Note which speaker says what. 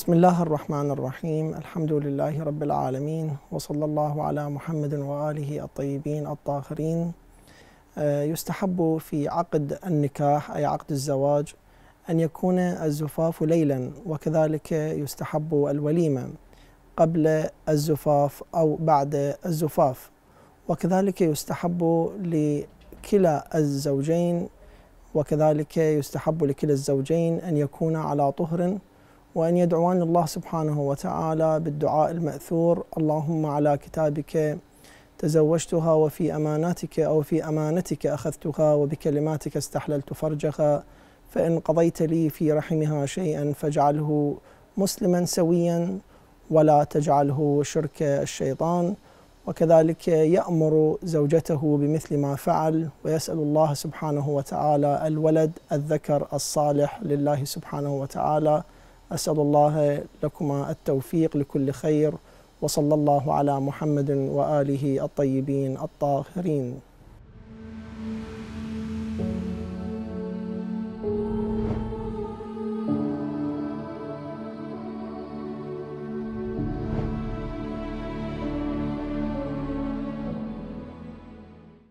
Speaker 1: بسم الله الرحمن الرحيم. الحمد لله رب العالمين وصلى الله على محمد وآله الطيبين الطاهرين. آه، يستحب في عقد النكاح أي عقد الزواج أن يكون الزفاف ليلا وكذلك يستحب الوليمة قبل الزفاف أو بعد الزفاف. وكذلك يستحب لكلا الزوجين وكذلك يستحب لكلا الزوجين أن يكون على طهر وأن يدعوان الله سبحانه وتعالى بالدعاء المأثور. اللهم على كتابك تزوجتها وفي أماناتك أو في أمانتك أخذتها وبكلماتك استحللت فرجها. فإن قضيت لي في رحمها شيئا فاجعله مسلما سويا ولا تجعله شرك الشيطان. وكذلك يأمر زوجته بمثل ما فعل ويسأل الله سبحانه وتعالى الولد الذكر الصالح لله سبحانه وتعالى. أسأل الله لكما التوفيق لكل خير وصلى الله على محمد وآله الطيبين الطاهرين.